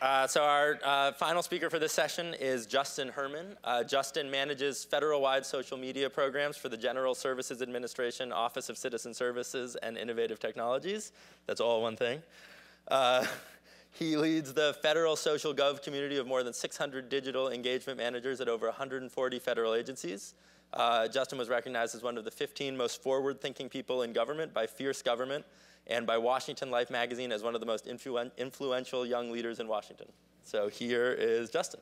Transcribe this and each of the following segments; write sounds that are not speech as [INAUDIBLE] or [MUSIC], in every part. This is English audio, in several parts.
Uh, so our uh, final speaker for this session is Justin Herman. Uh, Justin manages federal-wide social media programs for the General Services Administration, Office of Citizen Services, and Innovative Technologies. That's all one thing. Uh, he leads the federal social gov community of more than 600 digital engagement managers at over 140 federal agencies. Uh, Justin was recognized as one of the 15 most forward-thinking people in government by Fierce Government, and by Washington Life magazine as one of the most influen influential young leaders in Washington. So here is Justin.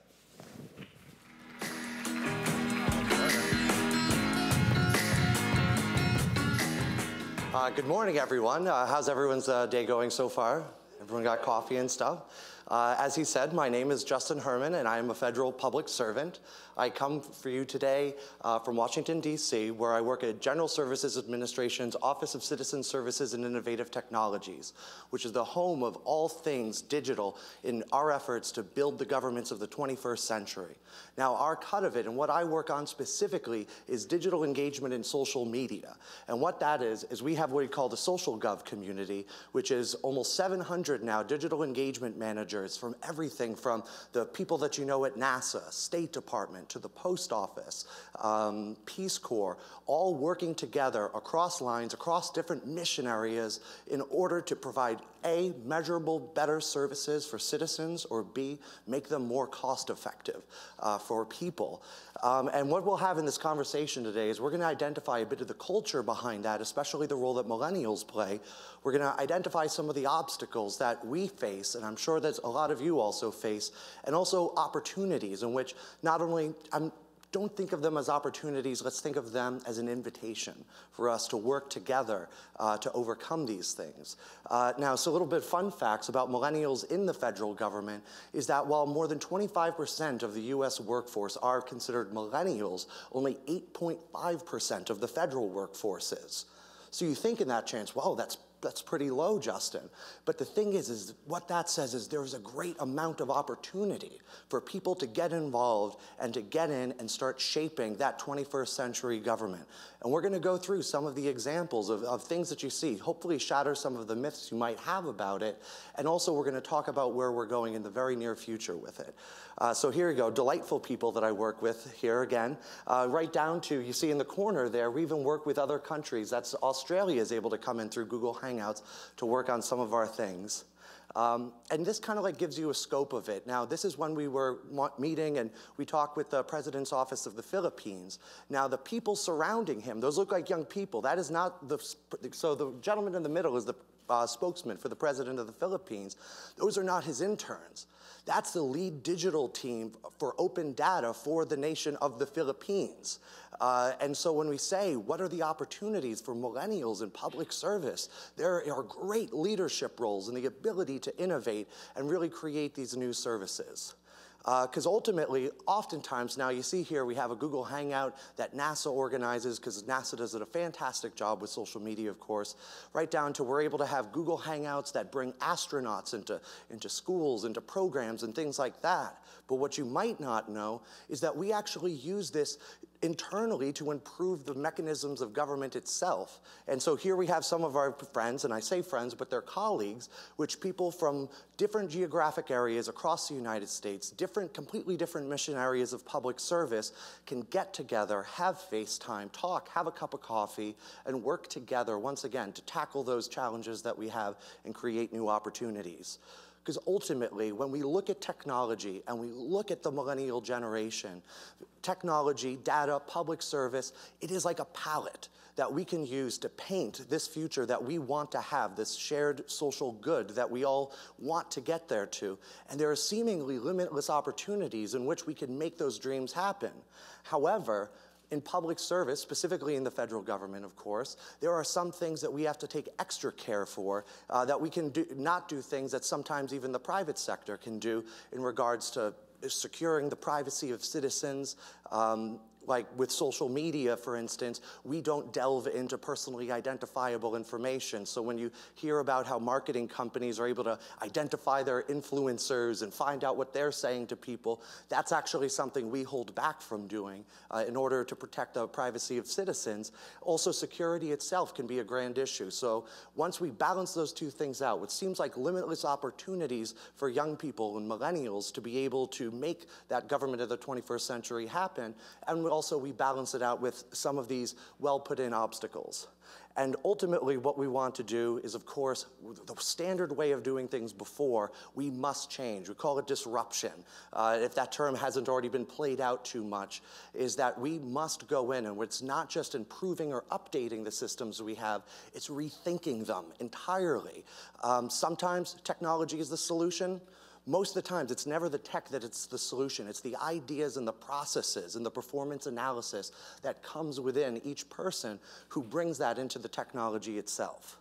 Uh, good morning, everyone. Uh, how's everyone's uh, day going so far? Everyone got coffee and stuff? Uh, as he said, my name is Justin Herman, and I am a federal public servant. I come for you today uh, from Washington, D.C., where I work at General Services Administration's Office of Citizen Services and Innovative Technologies, which is the home of all things digital in our efforts to build the governments of the 21st century. Now, our cut of it and what I work on specifically is digital engagement in social media. And what that is, is we have what we call the social gov community, which is almost 700 now digital engagement managers from everything from the people that you know at NASA, State Department, to the post office, um, Peace Corps, all working together across lines, across different mission areas in order to provide A, measurable, better services for citizens, or B, make them more cost effective uh, for people. Um, and what we'll have in this conversation today is we're going to identify a bit of the culture behind that, especially the role that millennials play. We're going to identify some of the obstacles that we face, and I'm sure that a lot of you also face, and also opportunities in which not only I'm don't think of them as opportunities. Let's think of them as an invitation for us to work together uh, to overcome these things. Uh, now, so a little bit of fun facts about millennials in the federal government is that while more than 25% of the US workforce are considered millennials, only 8.5% of the federal workforce is. So you think in that chance, well, that's that's pretty low, Justin. But the thing is, is what that says is there's a great amount of opportunity for people to get involved and to get in and start shaping that 21st century government. And we're going to go through some of the examples of, of things that you see, hopefully shatter some of the myths you might have about it. And also we're going to talk about where we're going in the very near future with it. Uh, so here you go, delightful people that I work with here again, uh, right down to, you see in the corner there, we even work with other countries. That's Australia is able to come in through Google Hangouts to work on some of our things. Um, and this kind of like gives you a scope of it. Now, this is when we were meeting and we talked with the President's Office of the Philippines. Now, the people surrounding him, those look like young people. That is not the, so the gentleman in the middle is the uh, spokesman for the President of the Philippines. Those are not his interns. That's the lead digital team for open data for the nation of the Philippines. Uh, and so when we say, what are the opportunities for millennials in public service? There are great leadership roles and the ability to innovate and really create these new services. Because uh, ultimately, oftentimes now you see here we have a Google Hangout that NASA organizes because NASA does a fantastic job with social media, of course, right down to we're able to have Google Hangouts that bring astronauts into, into schools, into programs and things like that. But what you might not know is that we actually use this internally to improve the mechanisms of government itself. And so here we have some of our friends, and I say friends, but they're colleagues, which people from different geographic areas across the United States, different, completely different mission areas of public service, can get together, have FaceTime, talk, have a cup of coffee, and work together once again to tackle those challenges that we have and create new opportunities. Because ultimately, when we look at technology and we look at the millennial generation, technology, data, public service, it is like a palette that we can use to paint this future that we want to have, this shared social good that we all want to get there to. And there are seemingly limitless opportunities in which we can make those dreams happen. However, in public service, specifically in the federal government, of course, there are some things that we have to take extra care for, uh, that we can do, not do things that sometimes even the private sector can do in regards to securing the privacy of citizens, um, like with social media, for instance, we don't delve into personally identifiable information. So when you hear about how marketing companies are able to identify their influencers and find out what they're saying to people, that's actually something we hold back from doing uh, in order to protect the privacy of citizens. Also, security itself can be a grand issue. So once we balance those two things out, what seems like limitless opportunities for young people and millennials to be able to make that government of the 21st century happen, and also we balance it out with some of these well put in obstacles. And ultimately, what we want to do is, of course, the standard way of doing things before, we must change. We call it disruption. Uh, if that term hasn't already been played out too much, is that we must go in and it's not just improving or updating the systems we have, it's rethinking them entirely. Um, sometimes technology is the solution. Most of the times, it's never the tech that it's the solution. It's the ideas and the processes and the performance analysis that comes within each person who brings that into the technology itself.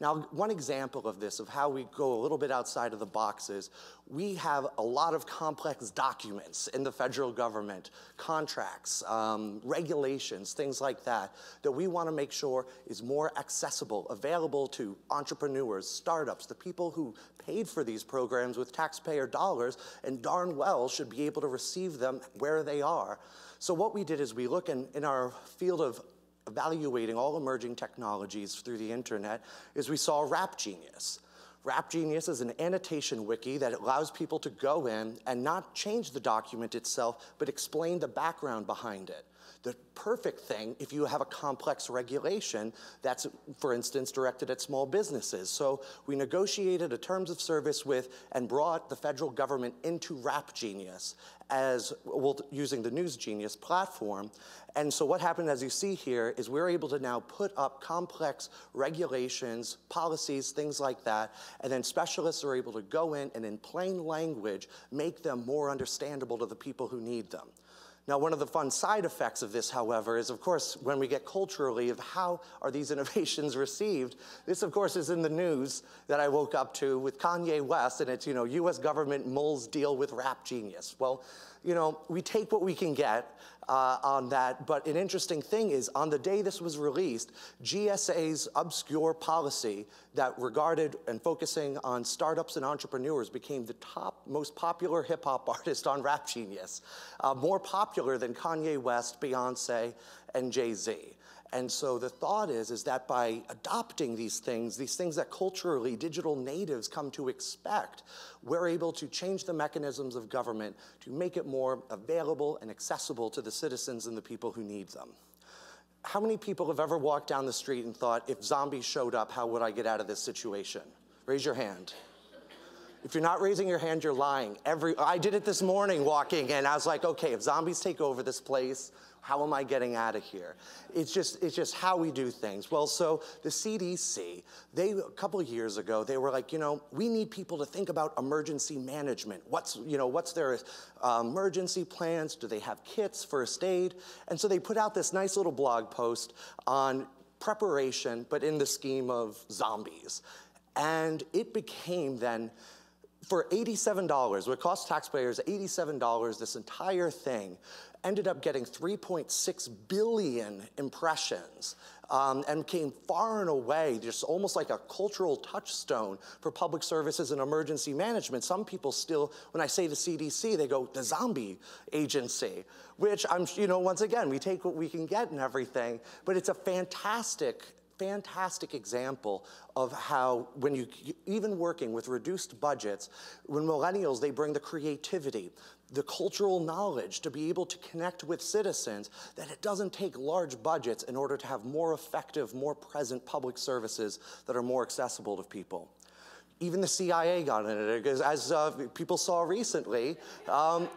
Now, one example of this, of how we go a little bit outside of the box is we have a lot of complex documents in the federal government, contracts, um, regulations, things like that, that we want to make sure is more accessible, available to entrepreneurs, startups, the people who paid for these programs with taxpayer dollars and darn well should be able to receive them where they are. So what we did is we look in, in our field of evaluating all emerging technologies through the internet is we saw Rap Genius. Rap Genius is an annotation wiki that allows people to go in and not change the document itself, but explain the background behind it. The perfect thing if you have a complex regulation that's, for instance, directed at small businesses. So we negotiated a terms of service with and brought the federal government into Rap Genius as well, using the News Genius platform. And so what happened, as you see here, is we're able to now put up complex regulations, policies, things like that, and then specialists are able to go in and in plain language make them more understandable to the people who need them. Now, one of the fun side effects of this, however, is of course when we get culturally of how are these [LAUGHS] innovations received. This, of course, is in the news that I woke up to with Kanye West, and it's, you know, US government mulls deal with rap genius. Well, you know, we take what we can get uh, on that. But an interesting thing is, on the day this was released, GSA's obscure policy that regarded and focusing on startups and entrepreneurs became the top most popular hip hop [LAUGHS] artist on Rap Genius, uh, more popular than Kanye West, Beyonce, and Jay Z. And so the thought is, is that by adopting these things, these things that culturally digital natives come to expect, we're able to change the mechanisms of government to make it more available and accessible to the citizens and the people who need them. How many people have ever walked down the street and thought, if zombies showed up, how would I get out of this situation? Raise your hand. If you're not raising your hand, you're lying. Every, I did it this morning walking, and I was like, okay, if zombies take over this place, how am I getting out of here? It's just, it's just how we do things. Well, so the CDC, they, a couple of years ago, they were like, you know, we need people to think about emergency management. What's, you know, what's their uh, emergency plans? Do they have kits, first aid? And so they put out this nice little blog post on preparation, but in the scheme of zombies. And it became then, for $87, what cost taxpayers $87, this entire thing ended up getting 3.6 billion impressions um, and came far and away, just almost like a cultural touchstone for public services and emergency management. Some people still, when I say the CDC, they go, the zombie agency, which I'm, you know, once again, we take what we can get and everything, but it's a fantastic fantastic example of how when you even working with reduced budgets when millennials they bring the creativity the cultural knowledge to be able to connect with citizens that it doesn't take large budgets in order to have more effective, more present public services that are more accessible to people. Even the CIA got in it, because as uh, people saw recently, um,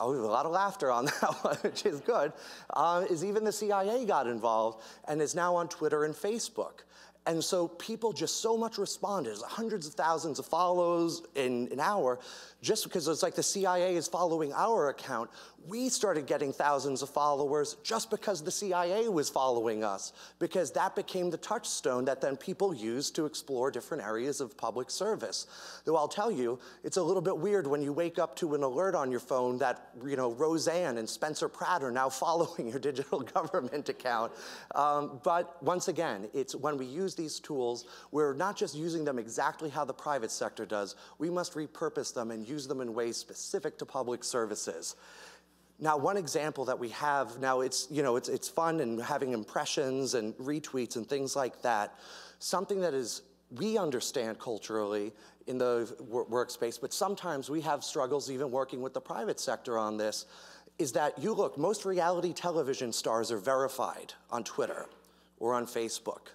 a lot of laughter on [LAUGHS] that one, which is good, uh, is even the CIA got involved and is now on Twitter and Facebook. And so people just so much responded. Hundreds of thousands of follows in an hour just because it's like the CIA is following our account. We started getting thousands of followers just because the CIA was following us, because that became the touchstone that then people used to explore different areas of public service. Though I'll tell you, it's a little bit weird when you wake up to an alert on your phone that, you know, Roseanne and Spencer Pratt are now [LAUGHS] following your digital [LAUGHS] government account. Um, but once again, it's when we use these tools, we're not just using them exactly how the private sector does, we must repurpose them and use them in ways specific to public services. Now, one example that we have now, it's you know it's it's fun and having impressions and retweets and things like that. Something that is we understand culturally in the workspace, but sometimes we have struggles even working with the private sector on this. Is that you look? Most reality television stars are verified on Twitter or on Facebook.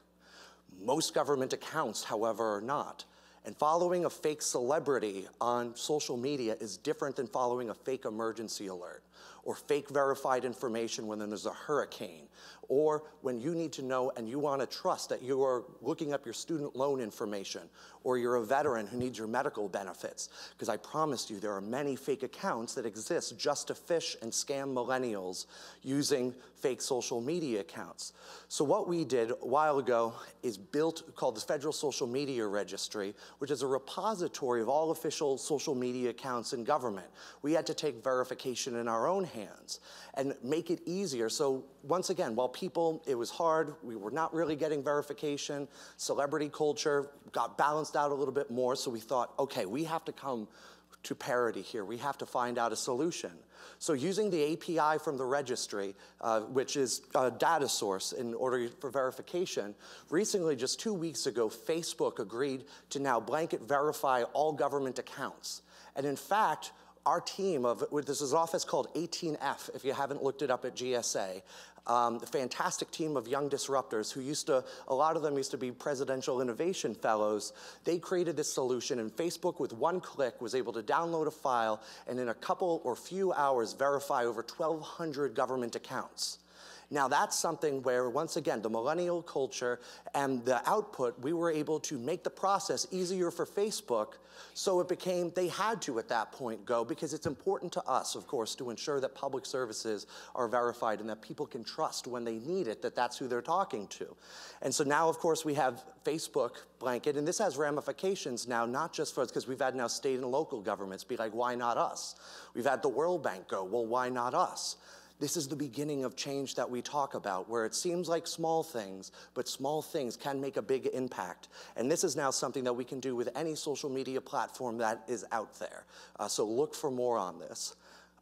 Most government accounts, however, are not. And following a fake celebrity on social media is different than following a fake emergency alert or fake verified information when there's a hurricane, or when you need to know and you want to trust that you are looking up your student loan information, or you're a veteran who needs your medical benefits. Because I promised you, there are many fake accounts that exist just to fish and scam millennials using fake social media accounts. So what we did a while ago is built called the Federal Social Media Registry, which is a repository of all official social media accounts in government. We had to take verification in our own hands and make it easier. So once again, while people, it was hard, we were not really getting verification, celebrity culture got balanced out a little bit more, so we thought, okay, we have to come to parity here. We have to find out a solution. So using the API from the registry, uh, which is a data source in order for verification, recently, just two weeks ago, Facebook agreed to now blanket verify all government accounts. And in fact, our team of, this is an office called 18F, if you haven't looked it up at GSA, um, fantastic team of young disruptors who used to, a lot of them used to be presidential innovation fellows. They created this solution, and Facebook, with one click, was able to download a file and in a couple or few hours verify over 1,200 government accounts. Now that's something where, once again, the millennial culture and the output, we were able to make the process easier for Facebook. So it became, they had to at that point go because it's important to us, of course, to ensure that public services are verified and that people can trust when they need it that that's who they're talking to. And so now, of course, we have Facebook blanket, and this has ramifications now, not just for us, because we've had now state and local governments be like, why not us? We've had the World Bank go, well, why not us? This is the beginning of change that we talk about, where it seems like small things, but small things can make a big impact. And this is now something that we can do with any social media platform that is out there. Uh, so look for more on this.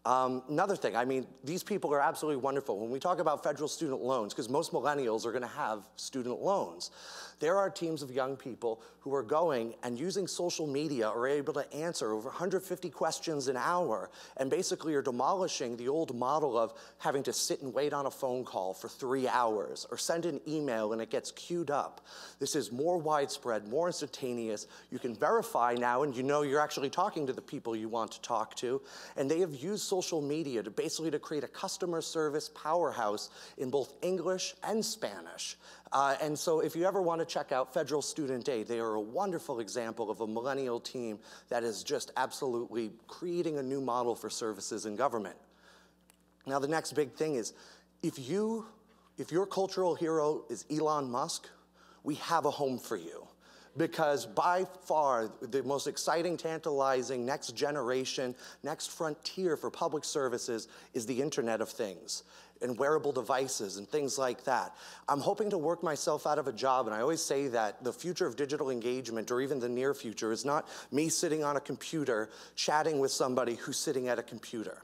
Um, another thing, I mean, these people are absolutely wonderful. When we talk about federal student loans, because most millennials are going to have student loans, there are teams of young people who are going and using social media are able to answer over 150 questions an hour and basically are demolishing the old model of having to sit and wait on a phone call for three hours or send an email and it gets queued up. This is more widespread, more instantaneous. You can verify now and you know you're actually talking to the people you want to talk to. And they have used social media to basically to create a customer service powerhouse in both English and Spanish. Uh, and so if you ever want to check out Federal Student Aid, they are a wonderful example of a millennial team that is just absolutely creating a new model for services in government. Now the next big thing is, if you, if your cultural hero is Elon Musk, we have a home for you because by far the most exciting, tantalizing next generation, next frontier for public services is the Internet of Things and wearable devices and things like that. I'm hoping to work myself out of a job, and I always say that the future of digital engagement, or even the near future, is not me sitting on a computer chatting with somebody who's sitting at a computer.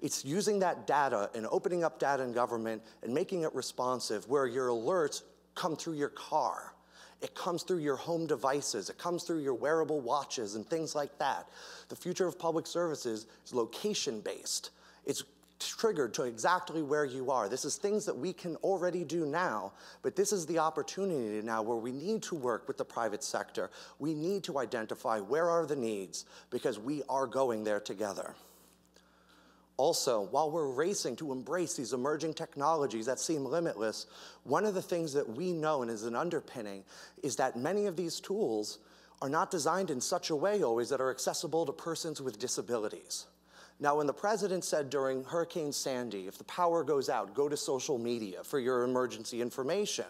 It's using that data and opening up data in government and making it responsive where your alerts come through your car. It comes through your home devices. It comes through your wearable watches and things like that. The future of public services is location based. It's triggered to exactly where you are. This is things that we can already do now, but this is the opportunity now where we need to work with the private sector. We need to identify where are the needs because we are going there together. Also, while we're racing to embrace these emerging technologies that seem limitless, one of the things that we know and is an underpinning is that many of these tools are not designed in such a way always that are accessible to persons with disabilities. Now, when the president said during Hurricane Sandy, if the power goes out, go to social media for your emergency information,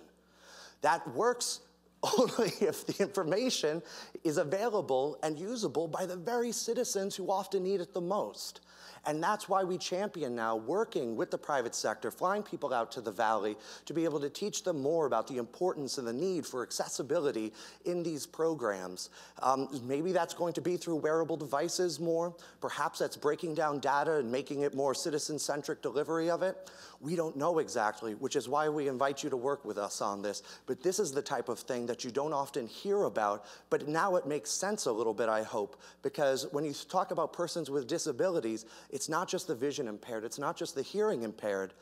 that works [LAUGHS] only if the information is available and usable by the very citizens who often need it the most. And that's why we champion now working with the private sector, flying people out to the Valley to be able to teach them more about the importance and the need for accessibility in these programs. Um, maybe that's going to be through wearable devices more. Perhaps that's breaking down data and making it more citizen-centric delivery of it. We don't know exactly, which is why we invite you to work with us on this. But this is the type of thing that you don't often hear about, but now it makes sense a little bit, I hope, because when you talk about persons with disabilities, it's not just the vision impaired, it's not just the hearing impaired,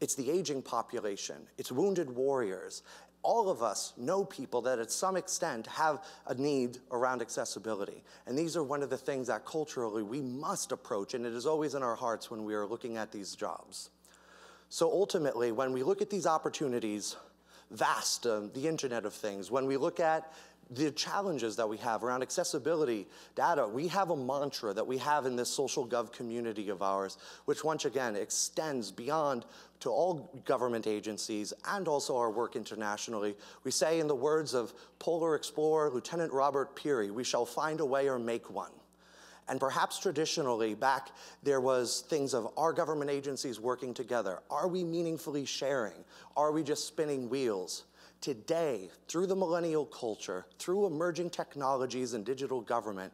it's the aging population, it's wounded warriors. All of us know people that at some extent have a need around accessibility. And these are one of the things that culturally we must approach, and it is always in our hearts when we are looking at these jobs. So ultimately, when we look at these opportunities, vast, uh, the Internet of Things, when we look at the challenges that we have around accessibility data, we have a mantra that we have in this social gov community of ours, which once again extends beyond to all government agencies and also our work internationally. We say in the words of Polar Explorer Lieutenant Robert Peary, we shall find a way or make one. And perhaps traditionally, back there was things of our government agencies working together. Are we meaningfully sharing? Are we just spinning wheels? Today, through the millennial culture, through emerging technologies and digital government,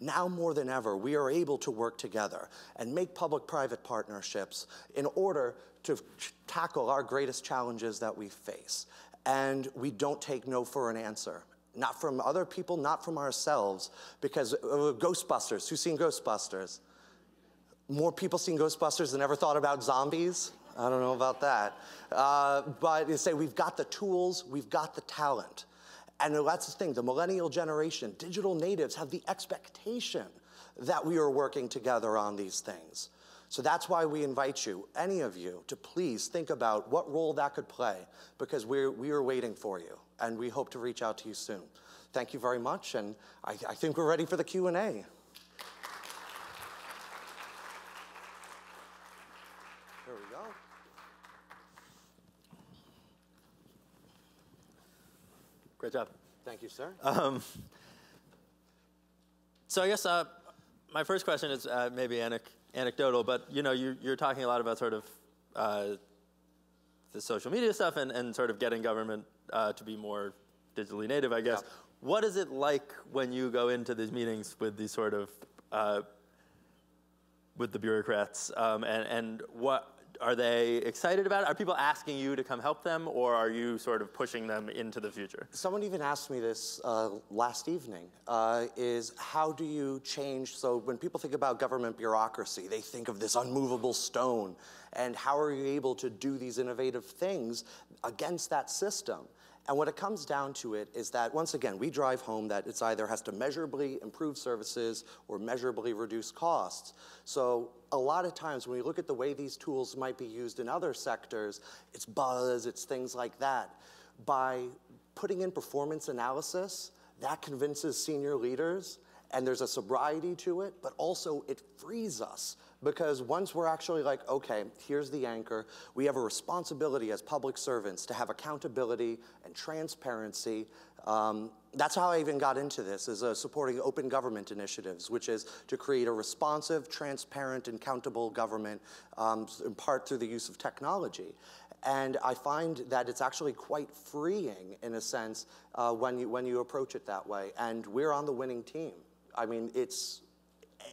now more than ever, we are able to work together and make public-private partnerships in order to tackle our greatest challenges that we face. And we don't take no for an answer not from other people, not from ourselves, because uh, Ghostbusters, who's seen Ghostbusters? More people seen Ghostbusters than ever thought about zombies? I don't know about that. Uh, but you say we've got the tools, we've got the talent. And that's the thing, the millennial generation, digital natives have the expectation that we are working together on these things. So that's why we invite you, any of you, to please think about what role that could play, because we're, we are waiting for you and we hope to reach out to you soon. Thank you very much, and I, I think we're ready for the Q&A. There we go. Great job. Thank you, sir. Um, so I guess uh, my first question is uh, maybe anec- anecdotal, but you know, you're, you're, talking a lot about sort of uh, the social media stuff and, and sort of getting government uh, to be more digitally native, I guess. Yeah. What is it like when you go into these meetings with these sort of uh, with the bureaucrats, um, and and what are they excited about it? Are people asking you to come help them, or are you sort of pushing them into the future? Someone even asked me this uh, last evening, uh, is how do you change, so when people think about government bureaucracy, they think of this unmovable stone, and how are you able to do these innovative things against that system? And what it comes down to it is that, once again, we drive home that it's either has to measurably improve services or measurably reduce costs. So a lot of times when we look at the way these tools might be used in other sectors, it's buzz, it's things like that. By putting in performance analysis, that convinces senior leaders and there's a sobriety to it, but also it frees us because once we're actually like, okay, here's the anchor, we have a responsibility as public servants to have accountability and transparency. Um, that's how I even got into this, is uh, supporting open government initiatives, which is to create a responsive, transparent, and accountable government, um, in part through the use of technology. And I find that it's actually quite freeing, in a sense, uh, when, you, when you approach it that way. And we're on the winning team. I mean, it's,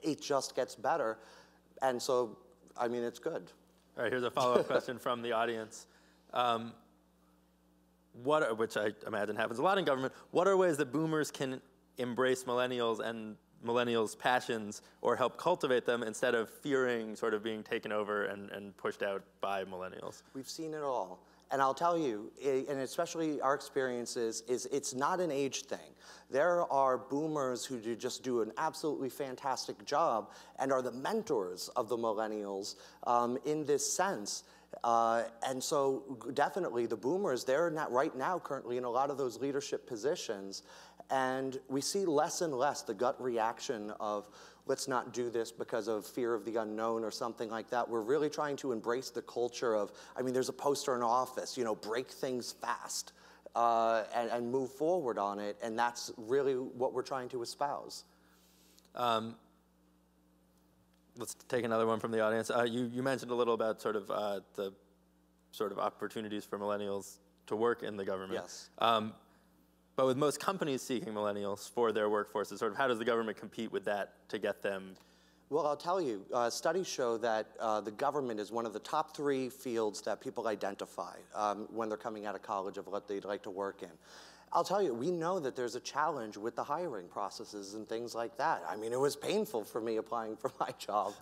it just gets better. And so, I mean, it's good. All right, here's a follow-up [LAUGHS] question from the audience. Um, what, are, which I imagine happens a lot in government, what are ways that boomers can embrace millennials and millennials' passions or help cultivate them instead of fearing sort of being taken over and, and pushed out by millennials? We've seen it all. And I'll tell you, and especially our experiences, is it's not an age thing. There are boomers who do just do an absolutely fantastic job and are the mentors of the millennials um, in this sense. Uh, and so definitely the boomers, they're not right now currently in a lot of those leadership positions. And we see less and less the gut reaction of, let's not do this because of fear of the unknown or something like that. We're really trying to embrace the culture of, I mean, there's a poster in office, you know, break things fast uh, and, and, move forward on it. And that's really what we're trying to espouse. Um, let's take another one from the audience. Uh, you, you mentioned a little about sort of uh, the sort of opportunities for millennials to work in the government. Yes. Um, but with most companies seeking millennials for their workforces, sort of how does the government compete with that to get them? Well, I'll tell you, uh, studies show that uh, the government is one of the top three fields that people identify um, when they're coming out of college of what they'd like to work in. I'll tell you, we know that there's a challenge with the hiring processes and things like that. I mean, it was painful for me applying for [LAUGHS] my job.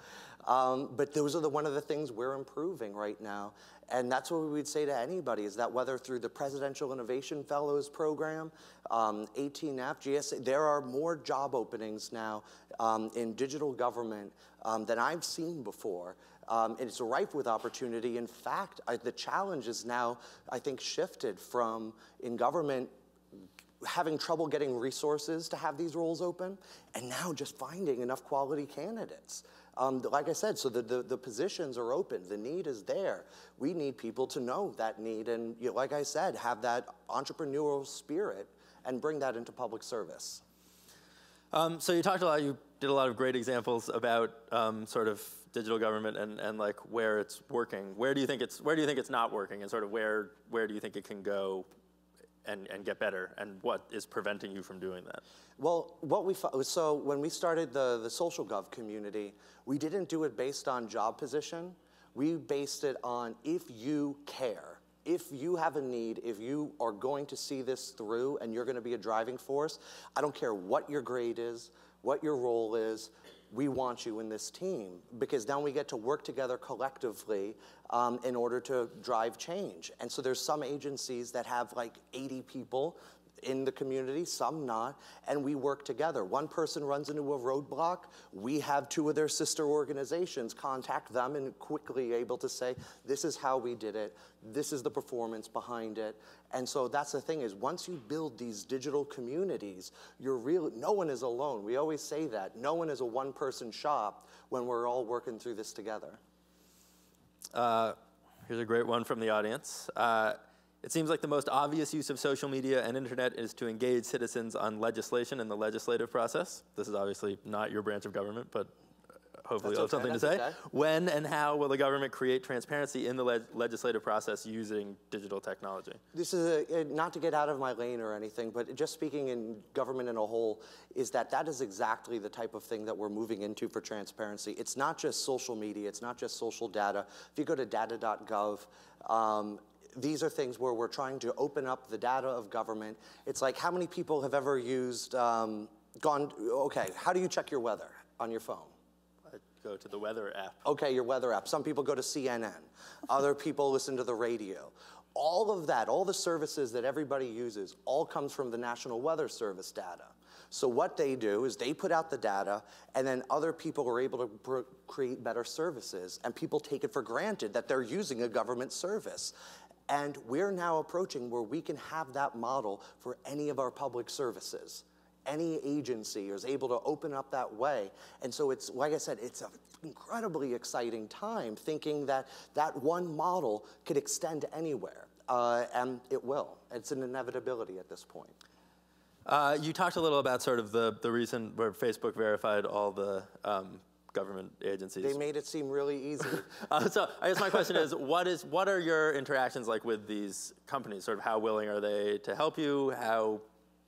Um, but those are the, one of the things we're improving right now. And that's what we would say to anybody is that whether through the Presidential Innovation Fellows Program, um, 18F, GSA, there are more job openings now um, in digital government um, than I've seen before. Um, and it's rife with opportunity. In fact, I, the challenge is now, I think, shifted from in government having trouble getting resources to have these roles open, and now just finding enough quality candidates. Um, like I said, so the, the, the, positions are open, the need is there. We need people to know that need and, you know, like I said, have that entrepreneurial spirit and bring that into public service. Um, so you talked a lot, you did a lot of great examples about um, sort of digital government and, and like where it's working. Where do you think it's, where do you think it's not working and sort of where, where do you think it can go and, and get better and what is preventing you from doing that? Well, what we so when we started the, the social gov community, we didn't do it based on job position. We based it on if you care, if you have a need, if you are going to see this through and you're going to be a driving force, I don't care what your grade is, what your role is, we want you in this team because now we get to work together collectively um, in order to drive change. And so there's some agencies that have like 80 people in the community, some not, and we work together. One person runs into a roadblock, we have two of their sister organizations contact them and quickly able to say, this is how we did it, this is the performance behind it. And so that's the thing is once you build these digital communities, you're real, no one is alone. We always say that. No one is a one person shop when we're all working through this together. Uh, here's a great one from the audience. Uh, it seems like the most obvious use of social media and internet is to engage citizens on legislation and the legislative process. This is obviously not your branch of government, but hopefully you'll have something to say. Okay. When and how will the government create transparency in the le legislative process using digital technology? This is a, not to get out of my lane or anything, but just speaking in government in a whole, is that that is exactly the type of thing that we're moving into for transparency. It's not just social media, it's not just social data. If you go to data.gov, um, these are things where we're trying to open up the data of government. It's like how many people have ever used, um, gone, okay, how do you check your weather on your phone? I go to the weather app. Okay, your weather app. Some people go to CNN. Other people listen to the radio. All of that, all the services that everybody uses, all comes from the National Weather Service data. So what they do is they put out the data, and then other people are able to create better services, and people take it for granted that they're using a government service. And we're now approaching where we can have that model for any of our public services. Any agency is able to open up that way. And so it's, like I said, it's an incredibly exciting time thinking that that one model could extend anywhere. Uh, and it will. It's an inevitability at this point. Uh, you talked a little about sort of the, the reason where Facebook verified all the um, government agencies. They made it seem really easy. [LAUGHS] uh, so I guess my question is, what is what are your interactions like with these companies? Sort of how willing are they to help you? How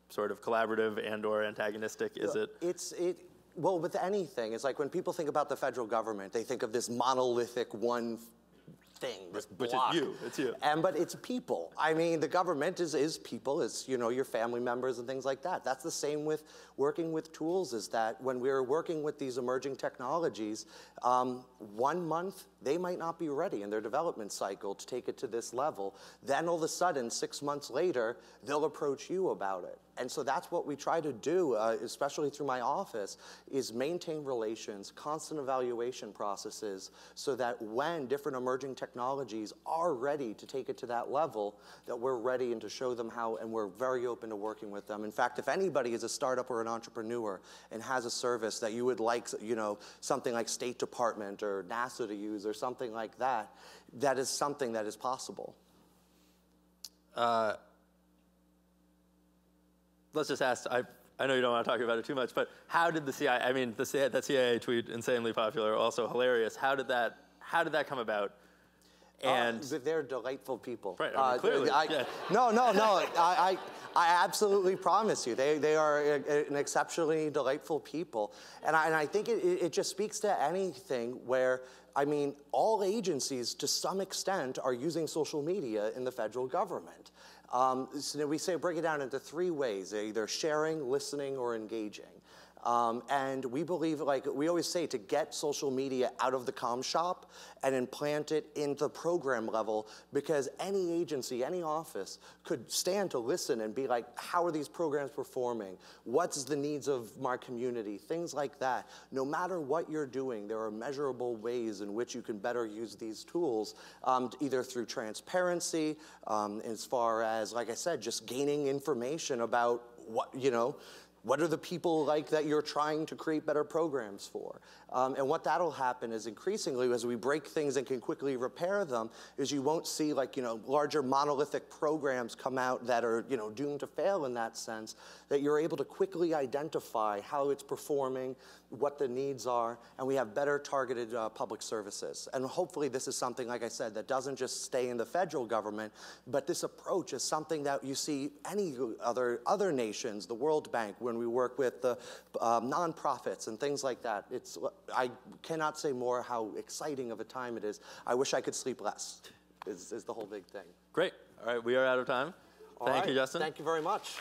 sort of collaborative and or antagonistic is it? It's it. Well, with anything, it's like when people think about the federal government, they think of this monolithic one thing, this Which block. is you, it's you. And but it's people. I mean, the government is is people, it's, you know your family members and things like that. That's the same with working with tools. Is that when we're working with these emerging technologies, um, one month they might not be ready in their development cycle to take it to this level. Then all of a sudden, six months later, they'll approach you about it. And so that's what we try to do, uh, especially through my office, is maintain relations, constant evaluation processes, so that when different emerging technologies are ready to take it to that level, that we're ready and to show them how, and we're very open to working with them. In fact, if anybody is a startup or an entrepreneur and has a service that you would like, you know, something like State Department or NASA to use or something like that, that is something that is possible. Uh, let's just ask. I, I know you don't want to talk about it too much, but how did the CIA? I mean, the that CIA tweet, insanely popular, also hilarious. How did that? How did that come about? And Uh, they're delightful people. Right, I mean, clearly, I- yeah. No, no, [LAUGHS] no. I, I, I absolutely promise you, they, they are a- a- an exceptionally delightful people. And I, and I think it, it it just speaks to anything where, I mean, all agencies to some extent are using social media in the federal government. Um, so we say break it down into three ways: either sharing, listening, or engaging. Um, and we believe, like we always say, to get social media out of the com shop and implant it into the program level, because any agency, any office could stand to listen and be like, how are these programs performing? What's the needs of my community? Things like that. No matter what you're doing, there are measurable ways in which you can better use these tools, um, either through transparency, um, as far as, like I said, just gaining information about what, you know, what are the people like that you're trying to create better programs for? Um, and what that'll happen is increasingly, as we break things and can quickly repair them, is you won't see like, you know, larger monolithic programs come out that are, you know, doomed to fail in that sense, that you're able to quickly identify how it's performing, what the needs are, and we have better targeted uh, public services. And hopefully this is something, like I said, that doesn't just stay in the federal government, but this approach is something that you see any other, other nations, the World Bank, when we work with the um, nonprofits and things like that. It's, I cannot say more how exciting of a time it is. I wish I could sleep less, is, is the whole big thing. great. All right, we are out of time. All Thank right, you, Justin. Thank you very much.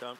John.